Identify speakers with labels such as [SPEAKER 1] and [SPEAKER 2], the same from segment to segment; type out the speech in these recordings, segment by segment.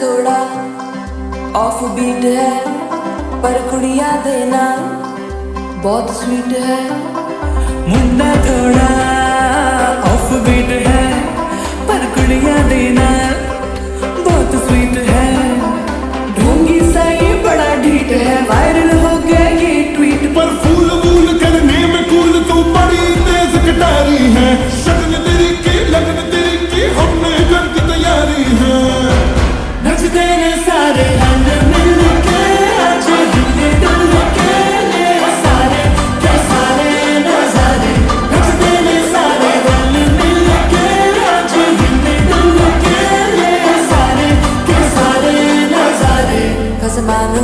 [SPEAKER 1] थोड़ा of beat है, पर कुड़िया देना बहुत स्वीट है।
[SPEAKER 2] मुंडा थोड़ा ऑफ़ बीट है, पर कुड़िया देना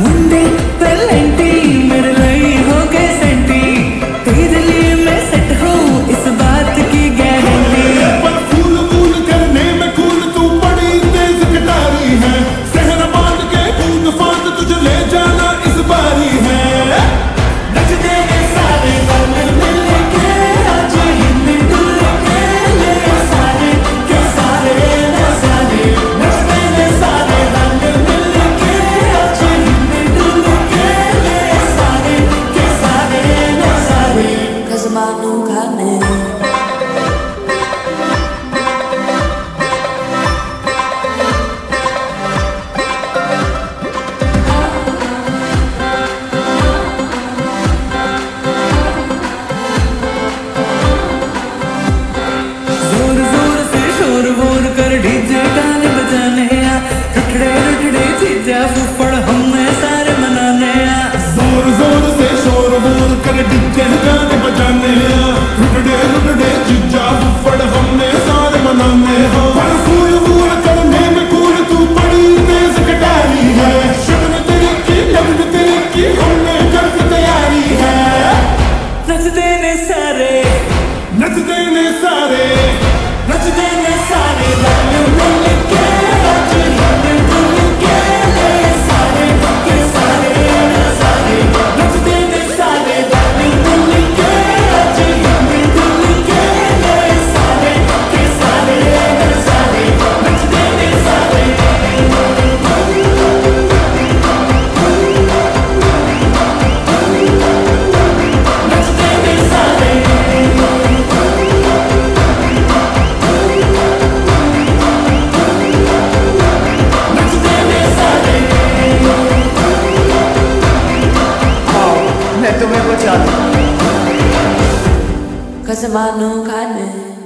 [SPEAKER 3] ముందే పెళ్ళంటే మెరుల
[SPEAKER 2] नचदे ने सारे नचदे ने सारे रंग रंग
[SPEAKER 1] कसमानों खाने